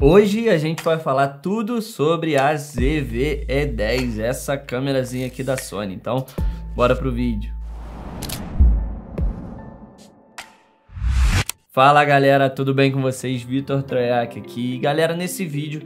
Hoje a gente vai falar tudo sobre a ZV-E10, essa câmerazinha aqui da Sony. Então, bora pro vídeo. Fala galera, tudo bem com vocês? Vitor Troiac aqui. E, galera, nesse vídeo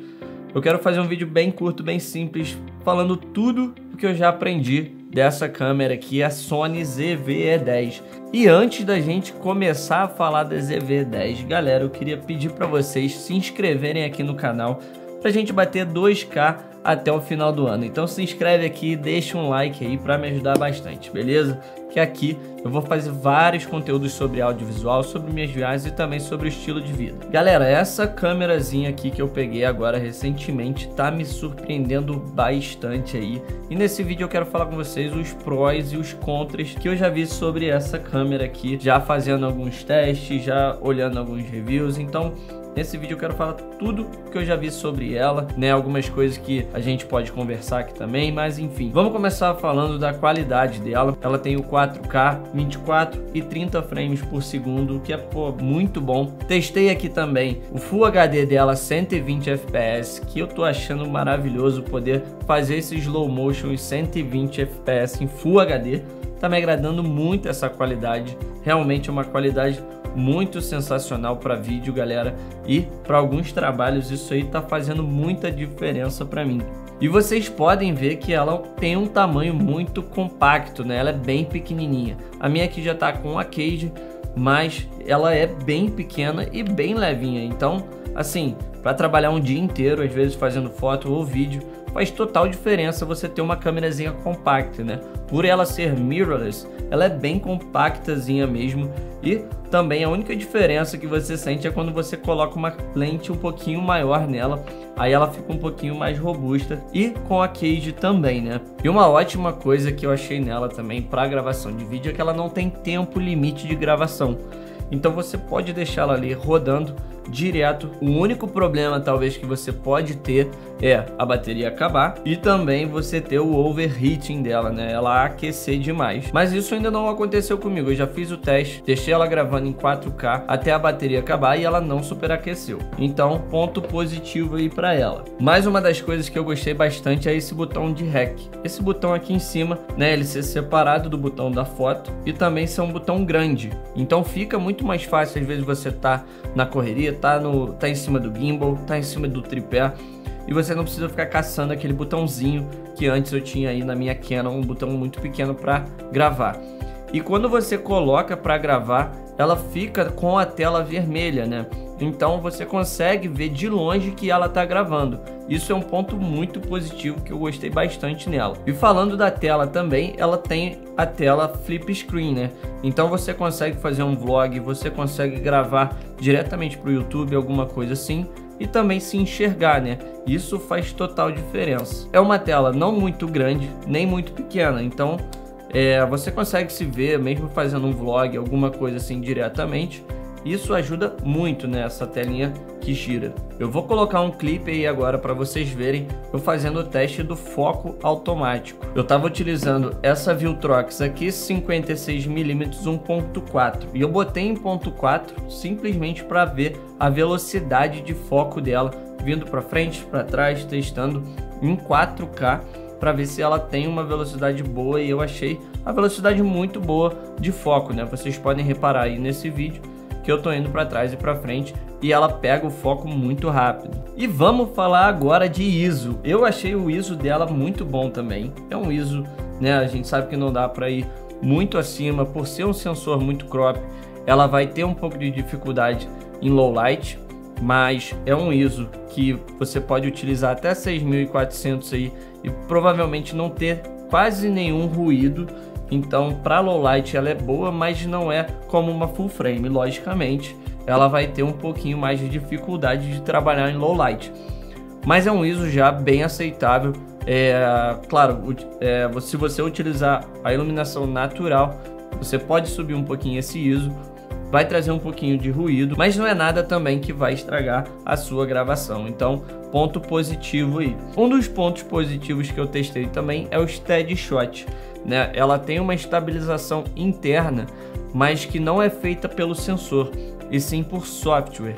eu quero fazer um vídeo bem curto, bem simples, falando tudo o que eu já aprendi dessa câmera aqui, a Sony ZV-E10. E antes da gente começar a falar da ZV-10, galera, eu queria pedir para vocês se inscreverem aqui no canal para a gente bater 2K até o final do ano. Então se inscreve aqui, deixa um like aí para me ajudar bastante, beleza? Que aqui eu vou fazer vários conteúdos sobre audiovisual, sobre minhas viagens e também sobre o estilo de vida. Galera, essa câmerazinha aqui que eu peguei agora recentemente tá me surpreendendo bastante aí. E nesse vídeo eu quero falar com vocês os prós e os contras que eu já vi sobre essa câmera aqui, já fazendo alguns testes, já olhando alguns reviews. Então Nesse vídeo eu quero falar tudo que eu já vi sobre ela, né? Algumas coisas que a gente pode conversar aqui também, mas enfim. Vamos começar falando da qualidade dela. Ela tem o 4K, 24 e 30 frames por segundo, que é pô, muito bom. Testei aqui também o Full HD dela 120 FPS, que eu tô achando maravilhoso poder fazer esse slow motion em 120 FPS em Full HD. Tá me agradando muito essa qualidade. Realmente é uma qualidade muito sensacional para vídeo, galera. E para alguns trabalhos isso aí tá fazendo muita diferença para mim. E vocês podem ver que ela tem um tamanho muito compacto, né? Ela é bem pequenininha. A minha aqui já tá com a cage, mas ela é bem pequena e bem levinha. Então, assim, para trabalhar um dia inteiro, às vezes fazendo foto ou vídeo, faz total diferença você ter uma câmerazinha compacta, né? Por ela ser mirrorless, ela é bem compactazinha mesmo e também a única diferença que você sente é quando você coloca uma lente um pouquinho maior nela, aí ela fica um pouquinho mais robusta e com a cage também, né? E uma ótima coisa que eu achei nela também para gravação de vídeo é que ela não tem tempo limite de gravação. Então você pode deixá-la ali rodando direto. O único problema talvez que você pode ter é a bateria acabar e também você ter o overheating dela, né? Ela aquecer demais. Mas isso ainda não aconteceu comigo. Eu já fiz o teste, deixei ela gravando em 4K até a bateria acabar e ela não superaqueceu. Então, ponto positivo aí para ela. Mais uma das coisas que eu gostei bastante é esse botão de REC. Esse botão aqui em cima, né, ele ser separado do botão da foto e também ser um botão grande. Então fica muito mais fácil às vezes você tá na correria, tá no tá em cima do gimbal, tá em cima do tripé e você não precisa ficar caçando aquele botãozinho que antes eu tinha aí na minha Canon, um botão muito pequeno para gravar. E quando você coloca para gravar, ela fica com a tela vermelha, né? Então você consegue ver de longe que ela está gravando. Isso é um ponto muito positivo que eu gostei bastante nela. E falando da tela também, ela tem a tela flip screen, né? Então você consegue fazer um vlog, você consegue gravar diretamente para o YouTube, alguma coisa assim, e também se enxergar, né? Isso faz total diferença. É uma tela não muito grande, nem muito pequena, então é, você consegue se ver mesmo fazendo um vlog, alguma coisa assim diretamente. Isso ajuda muito nessa né, telinha que gira. Eu vou colocar um clipe aí agora para vocês verem eu fazendo o teste do foco automático. Eu estava utilizando essa Viltrox aqui 56mm 1.4 e eu botei em ponto .4 simplesmente para ver a velocidade de foco dela vindo para frente, para trás, testando em 4K para ver se ela tem uma velocidade boa e eu achei a velocidade muito boa de foco, né? Vocês podem reparar aí nesse vídeo que eu tô indo para trás e para frente e ela pega o foco muito rápido. E vamos falar agora de ISO. Eu achei o ISO dela muito bom também. É um ISO, né? A gente sabe que não dá para ir muito acima por ser um sensor muito crop. Ela vai ter um pouco de dificuldade em low light, mas é um ISO que você pode utilizar até 6400 aí e provavelmente não ter quase nenhum ruído então, para low light ela é boa, mas não é como uma full frame, logicamente. Ela vai ter um pouquinho mais de dificuldade de trabalhar em low light. Mas é um ISO já bem aceitável. É, claro, é, se você utilizar a iluminação natural, você pode subir um pouquinho esse ISO, vai trazer um pouquinho de ruído, mas não é nada também que vai estragar a sua gravação. Então, ponto positivo aí. Um dos pontos positivos que eu testei também é o Steady Shot né? Ela tem uma estabilização interna, mas que não é feita pelo sensor, e sim por software.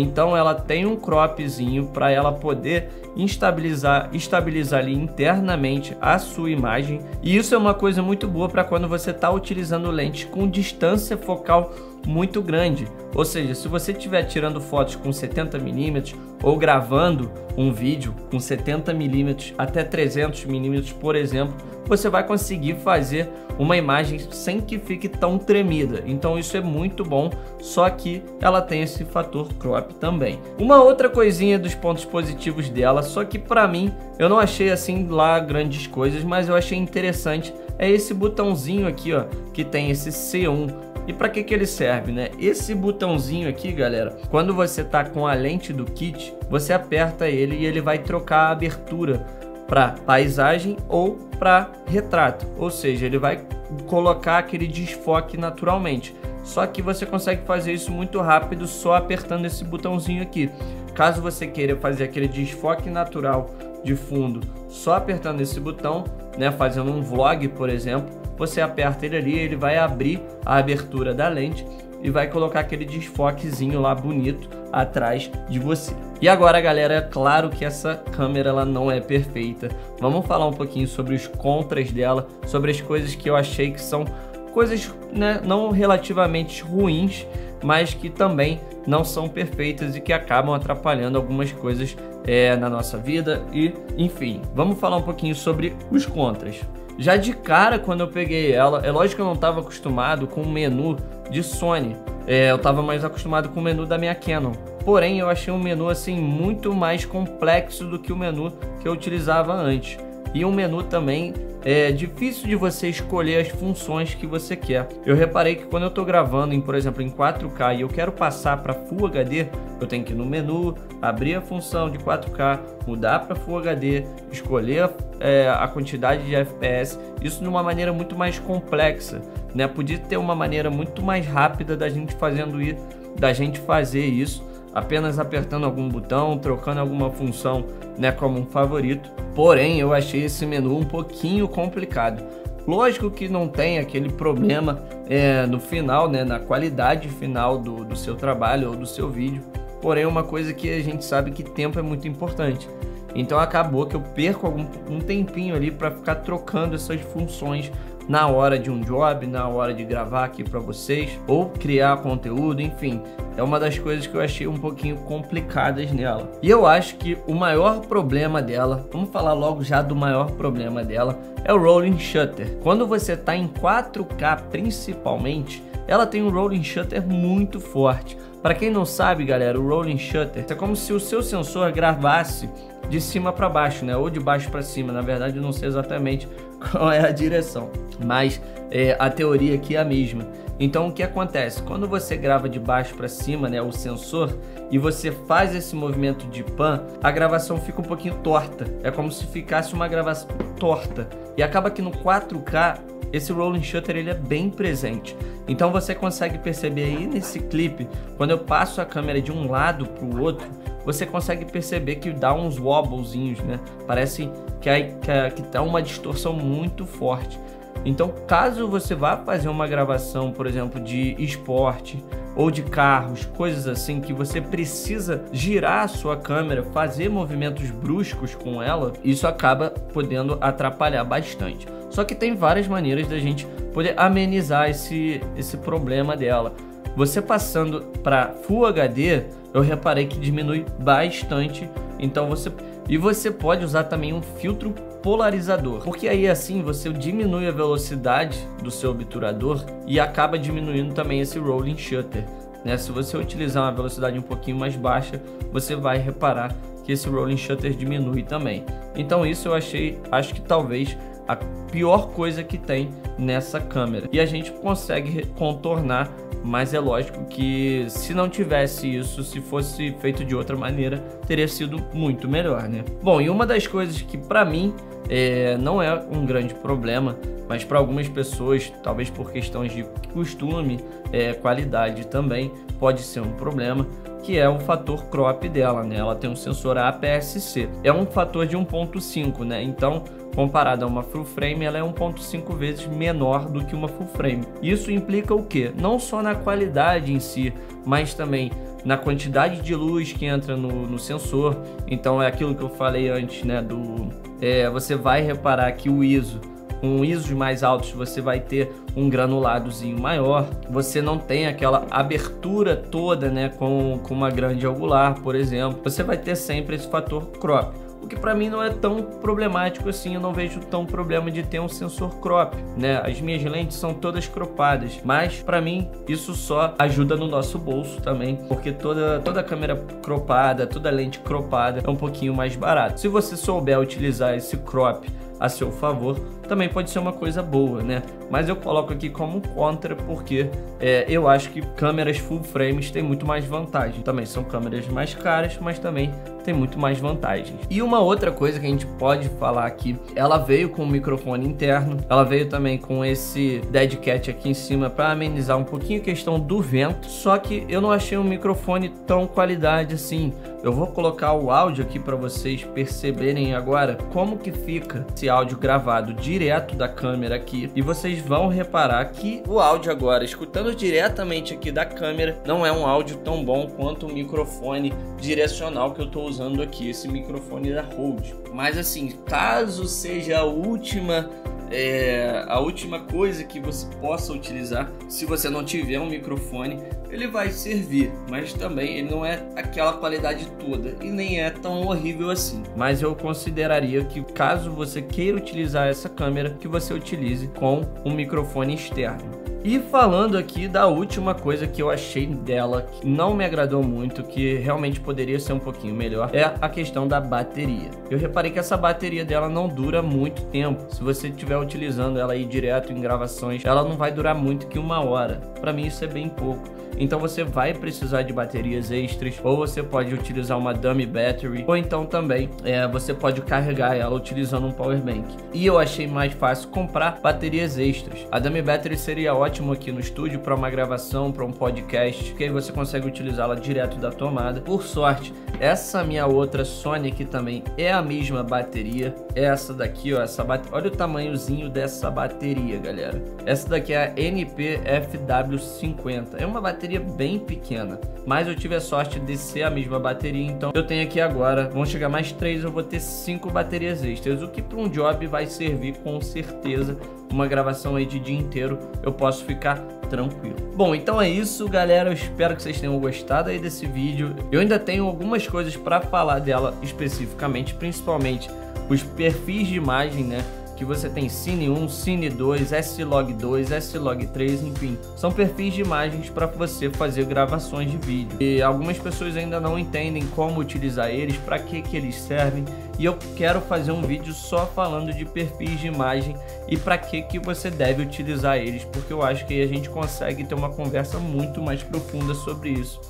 Então ela tem um cropzinho para ela poder estabilizar, estabilizar ali internamente a sua imagem. E isso é uma coisa muito boa para quando você está utilizando lente com distância focal muito grande. Ou seja, se você estiver tirando fotos com 70mm ou gravando um vídeo com 70mm até 300mm, por exemplo, você vai conseguir fazer uma imagem sem que fique tão tremida. Então isso é muito bom, só que ela tem esse fator crop também. Uma outra coisinha dos pontos positivos dela, só que para mim eu não achei assim lá grandes coisas, mas eu achei interessante é esse botãozinho aqui, ó, que tem esse C1 e para que, que ele serve, né? Esse botãozinho aqui, galera, quando você tá com a lente do kit, você aperta ele e ele vai trocar a abertura para paisagem ou para retrato, ou seja, ele vai colocar aquele desfoque naturalmente. Só que você consegue fazer isso muito rápido só apertando esse botãozinho aqui. Caso você queira fazer aquele desfoque natural de fundo só apertando esse botão, né, fazendo um vlog, por exemplo, você aperta ele ali, ele vai abrir a abertura da lente e vai colocar aquele desfoquezinho lá bonito atrás de você. E agora, galera, é claro que essa câmera ela não é perfeita. Vamos falar um pouquinho sobre os contras dela, sobre as coisas que eu achei que são coisas né, não relativamente ruins, mas que também não são perfeitas e que acabam atrapalhando algumas coisas é, na nossa vida e enfim. Vamos falar um pouquinho sobre os contras. Já de cara, quando eu peguei ela, é lógico que eu não estava acostumado com o menu de Sony. É, eu estava mais acostumado com o menu da minha Canon. Porém, eu achei um menu assim muito mais complexo do que o menu que eu utilizava antes. E um menu também é difícil de você escolher as funções que você quer. Eu reparei que quando eu estou gravando, em, por exemplo, em 4K e eu quero passar para Full HD, eu tenho que ir no menu, abrir a função de 4K, mudar para Full HD, escolher é, a quantidade de FPS, isso de uma maneira muito mais complexa. Né? Podia ter uma maneira muito mais rápida da gente fazendo isso, da gente fazer isso apenas apertando algum botão, trocando alguma função né, como um favorito. Porém, eu achei esse menu um pouquinho complicado. Lógico que não tem aquele problema é, no final, né, na qualidade final do, do seu trabalho ou do seu vídeo. Porém, uma coisa que a gente sabe que tempo é muito importante. Então acabou que eu perco algum, um tempinho ali para ficar trocando essas funções na hora de um job, na hora de gravar aqui para vocês ou criar conteúdo, enfim. É uma das coisas que eu achei um pouquinho complicadas nela. E eu acho que o maior problema dela, vamos falar logo já do maior problema dela, é o rolling shutter. Quando você está em 4K principalmente, ela tem um rolling shutter muito forte. Para quem não sabe, galera, o rolling shutter é como se o seu sensor gravasse de cima para baixo, né? Ou de baixo para cima. Na verdade, eu não sei exatamente qual é a direção, mas é, a teoria aqui é a mesma. Então, o que acontece? Quando você grava de baixo para cima, né, o sensor, e você faz esse movimento de pan, a gravação fica um pouquinho torta. É como se ficasse uma gravação torta. E acaba que no 4K esse rolling shutter ele é bem presente. Então você consegue perceber aí nesse clipe, quando eu passo a câmera de um lado para o outro, você consegue perceber que dá uns wobblezinhos, né? Parece que, é, que, que tá uma distorção muito forte. Então, caso você vá fazer uma gravação, por exemplo, de esporte ou de carros, coisas assim que você precisa girar a sua câmera, fazer movimentos bruscos com ela, isso acaba podendo atrapalhar bastante. Só que tem várias maneiras da gente poder amenizar esse, esse problema dela. Você passando para Full HD, eu reparei que diminui bastante. Então você e você pode usar também um filtro polarizador, porque aí assim você diminui a velocidade do seu obturador e acaba diminuindo também esse rolling shutter. Né? Se você utilizar uma velocidade um pouquinho mais baixa, você vai reparar que esse rolling shutter diminui também. Então isso eu achei, acho que talvez a pior coisa que tem nessa câmera. E a gente consegue contornar, mas é lógico que se não tivesse isso, se fosse feito de outra maneira, teria sido muito melhor, né? Bom, e uma das coisas que para mim é, não é um grande problema, mas para algumas pessoas, talvez por questões de costume, é, qualidade também, pode ser um problema, que é o fator crop dela, né? Ela tem um sensor APS-C. É um fator de 1.5, né? Então, comparado a uma full frame, ela é 1.5 vezes menor do que uma full frame. Isso implica o quê? Não só na qualidade em si, mas também na quantidade de luz que entra no, no sensor. Então é aquilo que eu falei antes, né? Do, é, você vai reparar que o ISO com ISOs mais altos você vai ter um granuladozinho maior, você não tem aquela abertura toda né, com, com uma grande angular, por exemplo. Você vai ter sempre esse fator crop o que para mim não é tão problemático assim, eu não vejo tão problema de ter um sensor crop, né? As minhas lentes são todas cropadas, mas para mim isso só ajuda no nosso bolso também, porque toda toda câmera cropada, toda lente cropada é um pouquinho mais barato. Se você souber utilizar esse crop a seu favor, também pode ser uma coisa boa, né? Mas eu coloco aqui como contra porque é, eu acho que câmeras full frames têm muito mais vantagem. Também são câmeras mais caras, mas também tem muito mais vantagens. E uma outra coisa que a gente pode falar aqui, ela veio com um microfone interno, ela veio também com esse dead cat aqui em cima para amenizar um pouquinho a questão do vento, só que eu não achei um microfone tão qualidade assim. Eu vou colocar o áudio aqui para vocês perceberem agora como que fica esse áudio gravado de direto da câmera aqui e vocês vão reparar que o áudio agora, escutando diretamente aqui da câmera, não é um áudio tão bom quanto o microfone direcional que eu estou usando aqui, esse microfone da Rode. Mas assim, caso seja a última é, a última coisa que você possa utilizar, se você não tiver um microfone, ele vai servir, mas também ele não é aquela qualidade toda e nem é tão horrível assim. Mas eu consideraria que caso você queira utilizar essa câmera, que você utilize com um microfone externo. E falando aqui da última coisa que eu achei dela que não me agradou muito, que realmente poderia ser um pouquinho melhor, é a questão da bateria. Eu reparei que essa bateria dela não dura muito tempo. Se você estiver utilizando ela aí direto em gravações, ela não vai durar muito que uma hora. Para mim isso é bem pouco. Então você vai precisar de baterias extras, ou você pode utilizar uma dummy battery, ou então também é, você pode carregar ela utilizando um power bank. E eu achei mais fácil comprar baterias extras. A dummy battery seria ótimo aqui no estúdio para uma gravação, para um podcast, que aí você consegue utilizá-la direto da tomada. Por sorte, essa minha outra Sony aqui também é a mesma bateria. Essa daqui, ó, essa bate... olha o tamanhozinho dessa bateria, galera. Essa daqui é a NP-FW50. É uma bateria bem pequena, mas eu tive a sorte de ser a mesma bateria, então eu tenho aqui agora, vão chegar mais três, eu vou ter cinco baterias extras, o que para um job vai servir com certeza uma gravação aí de dia inteiro, eu ficar tranquilo. Bom, então é isso, galera. Eu espero que vocês tenham gostado aí desse vídeo. Eu ainda tenho algumas coisas para falar dela especificamente, principalmente os perfis de imagem, né? Que você tem Cine 1, Cine 2, S-Log 2, S-Log 3, enfim, são perfis de imagens para você fazer gravações de vídeo. E algumas pessoas ainda não entendem como utilizar eles, para que que eles servem, e eu quero fazer um vídeo só falando de perfis de imagem e para que que você deve utilizar eles, porque eu acho que aí a gente consegue ter uma conversa muito mais profunda sobre isso.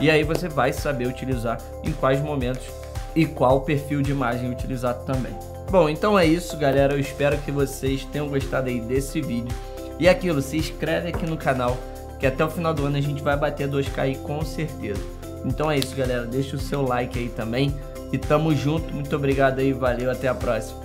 E aí você vai saber utilizar em quais momentos e qual perfil de imagem utilizar também. Bom, então é isso, galera. Eu espero que vocês tenham gostado aí desse vídeo. E aquilo, se inscreve aqui no canal, que até o final do ano a gente vai bater 2k aí com certeza. Então é isso, galera. Deixa o seu like aí também. E tamo junto. Muito obrigado aí. Valeu. Até a próxima.